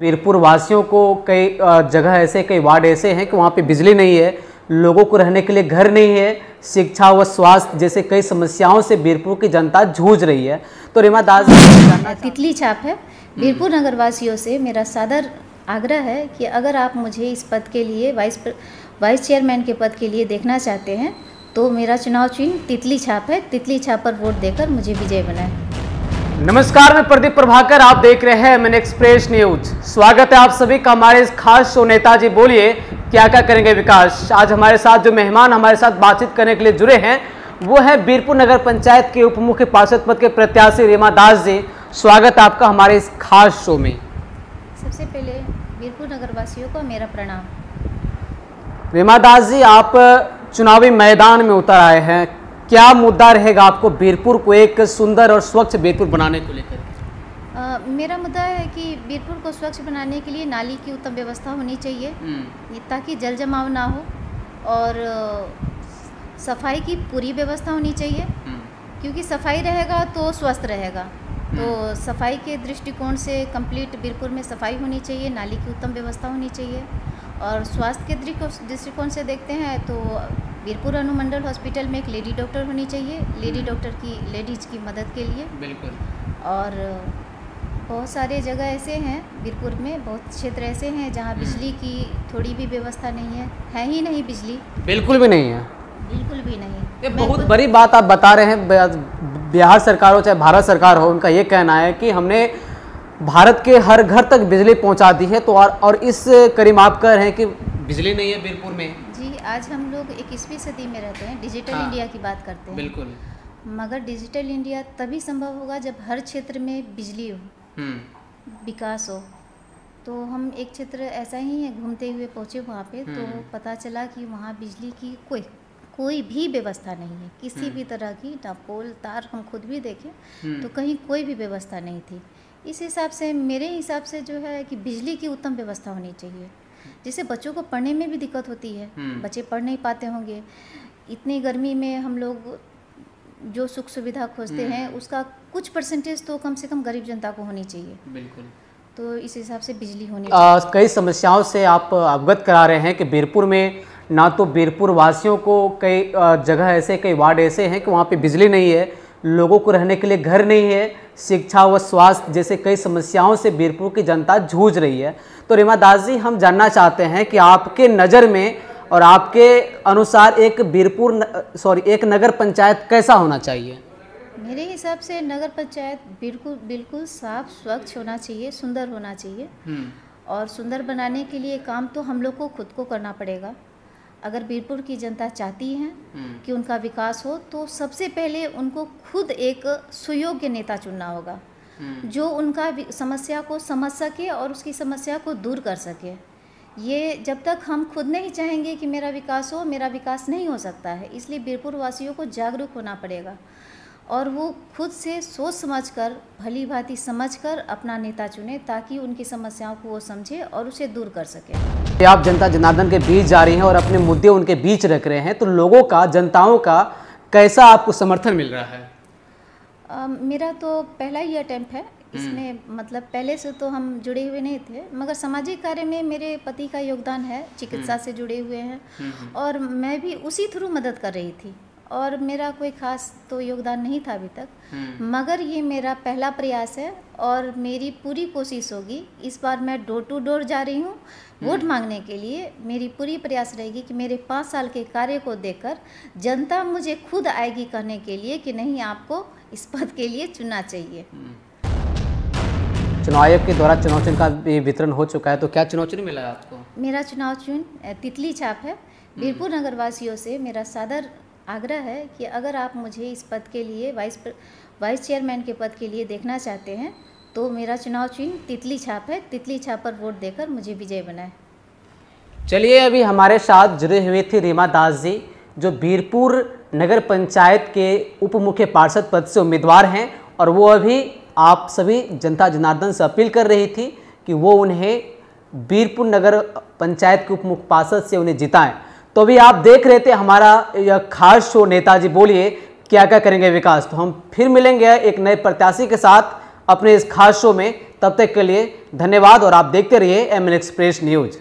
वीरपुर वासियों को कई जगह ऐसे कई वार्ड ऐसे हैं कि वहाँ पे बिजली नहीं है लोगों को रहने के लिए घर नहीं है शिक्षा व स्वास्थ्य जैसे कई समस्याओं से वीरपुर की जनता जूझ रही है। तो रीमा दास तितली छाप है। वीरपुर नगर वासियों से मेरा सादर आग्रह है कि अगर आप मुझे इस पद के लिए वाइस वाइस चेयरमैन के पद के लिए देखना चाहते हैं तो मेरा चुनाव चिन्ह तितली छाप है। तितली छाप पर वोट देकर मुझे विजय बनाए। नमस्कार मैं प्रदीप प्रभाकर आप देख रहे हैं मैंने एक्सप्रेस न्यूज़ स्वागत है आप सभी का हमारे इस खास शो नेताजी बोलिए क्या क्या करेंगे विकास? आज हमारे साथ जो मेहमान हमारे साथ बातचीत करने के लिए जुड़े हैं वो है बीरपुर नगर पंचायत के उप मुख्य पार्षद पद के प्रत्याशी रीमा दास जी। स्वागत है आपका हमारे इस खास शो में। सबसे पहले बीरपुर नगर वासियों को मेरा प्रणाम। रीमा दास जी आप चुनावी मैदान में उतर आए हैं। क्या मुद्दा रहेगा आपको बीरपुर को एक सुंदर और स्वच्छ बीरपुर बनाने को लेकर? मेरा मुद्दा है कि बीरपुर को स्वच्छ बनाने के लिए नाली की उत्तम व्यवस्था होनी चाहिए। ताकि जल जमाव ना हो और सफ़ाई की पूरी व्यवस्था होनी चाहिए। क्योंकि सफ़ाई रहेगा तो स्वस्थ रहेगा। तो सफ़ाई के दृष्टिकोण से कंप्लीट बीरपुर में सफ़ाई होनी चाहिए नाली की उत्तम व्यवस्था होनी चाहिए। और स्वास्थ्य के दृष्टि- दृष्टिकोण से देखते हैं तो बीरपुर अनुमंडल हॉस्पिटल में एक लेडी डॉक्टर होनी चाहिए। लेडी डॉक्टर की लेडीज़ की मदद के लिए। बिल्कुल। और बहुत सारे जगह ऐसे हैं बीरपुर में बहुत क्षेत्र ऐसे हैं जहाँ बिजली की थोड़ी भी व्यवस्था नहीं है। है ही नहीं बिजली। बिल्कुल भी नहीं है। बिल्कुल भी नहीं। ये बहुत बड़ी बात आप बता रहे हैं बिहार सरकार हो चाहे भारत सरकार हो उनका ये कहना है कि हमने भारत के हर घर तक बिजली पहुँचा दी है तो और, और इस करीब आप कह रहे हैं कि बिजली नहीं है बीरपुर में। आज हम लोग इक्कीसवीं सदी में रहते हैं डिजिटल हाँ। इंडिया की बात करते हैं। बिल्कुल। मगर डिजिटल इंडिया तभी संभव होगा जब हर क्षेत्र में बिजली हो विकास हो। तो हम एक क्षेत्र ऐसा ही है घूमते हुए पहुँचे वहाँ पे तो हम्म। पता चला कि वहाँ बिजली की कोई कोई भी व्यवस्था नहीं है। किसी भी तरह की ना पोल तार हम खुद भी देखें तो कहीं कोई भी व्यवस्था नहीं थी। इस हिसाब से मेरे हिसाब से जो है कि बिजली की उत्तम व्यवस्था होनी चाहिए। जिससे बच्चों को पढ़ने में भी दिक्कत होती है। हम्म। बच्चे पढ़ नहीं पाते होंगे। इतनी गर्मी में हम लोग जो सुख सुविधा खोजते हम्म। हैं उसका कुछ परसेंटेज तो कम से कम गरीब जनता को होनी चाहिए। बिल्कुल। तो इस हिसाब से बिजली होनी आ, कई समस्याओं से आप अवगत करा रहे हैं कि बीरपुर में ना तो बीरपुर वासियों को कई जगह ऐसे कई वार्ड ऐसे हैं कि वहाँ पे बिजली नहीं है लोगों को रहने के लिए घर नहीं है शिक्षा व स्वास्थ्य जैसे कई समस्याओं से बीरपुर की जनता जूझ रही है। तो रीमा दास जी हम जानना चाहते हैं कि आपके नज़र में और आपके अनुसार एक बीरपुर सॉरी एक नगर पंचायत कैसा होना चाहिए? मेरे हिसाब से नगर पंचायत बिल्कुल बिल्कुल साफ़ स्वच्छ होना चाहिए सुंदर होना चाहिए। और सुंदर बनाने के लिए काम तो हम लोग को खुद को करना पड़ेगा। अगर बीरपुर की जनता चाहती है कि उनका विकास हो तो सबसे पहले उनको खुद एक सुयोग्य नेता चुनना होगा जो उनका समस्या को समझ सके और उसकी समस्या को दूर कर सके। ये जब तक हम खुद नहीं चाहेंगे कि मेरा विकास हो मेरा विकास नहीं हो सकता है। इसलिए बीरपुर वासियों को जागरूक होना पड़ेगा। और वो खुद से सोच समझकर भली भांति समझकर अपना नेता चुने ताकि उनकी समस्याओं को वो समझे और उसे दूर कर सके। आप जनता जनार्दन के बीच जा रही हैं और अपने मुद्दे उनके बीच रख रहे हैं तो लोगों का जनताओं का कैसा आपको समर्थन मिल रहा है? अ, मेरा तो पहला ही अटेम्प्ट है। इसमें मतलब पहले से तो हम जुड़े हुए नहीं थे मगर सामाजिक कार्य में मेरे पति का योगदान है चिकित्सा से जुड़े हुए हैं। और मैं भी उसी थ्रू मदद कर रही थी। और मेरा कोई खास तो योगदान नहीं था अभी तक। मगर ये मेरा पहला प्रयास है और मेरी पूरी कोशिश होगी इस बार मैं डोर टू डोर जा रही हूँ वोट मांगने के लिए। मेरी पूरी प्रयास रहेगी कि मेरे पाँच साल के कार्य को देखकर जनता मुझे खुद आएगी कहने के लिए कि नहीं आपको इस पद के लिए चुनना चाहिए। चुनाव आयोग के द्वारा चुनाव चिन्ह का भी वितरण हो चुका है तो क्या चुनाव चिन्ह मिला है आपको? मेरा चुनाव चिन्ह तितली छाप है। बीरपुर नगर वासियों से मेरा सादर आग्रह है कि अगर आप मुझे इस पद के लिए वाइस वाइस चेयरमैन के पद के लिए देखना चाहते हैं तो मेरा चुनाव चिन्ह तितली छाप है। तितली छाप पर वोट देकर मुझे विजय बनाए। चलिए, अभी हमारे साथ जुड़े हुए थे रीमा दास जी, जो बीरपुर नगर पंचायत के उप मुख्य पार्षद पद से उम्मीदवार हैं, और वो अभी आप सभी जनता जनार्दन से अपील कर रही थी कि वो उन्हें बीरपुर नगर पंचायत के उप मुख्य पार्षद से उन्हें जिताएँ। तो अभी आप देख रहे थे हमारा यह खास शो नेताजी बोलिए, क्या क्या करेंगे विकास। तो हम फिर मिलेंगे एक नए प्रत्याशी के साथ अपने इस खास शो में। तब तक के लिए धन्यवाद और आप देखते रहिए एमएन एक्सप्रेस न्यूज़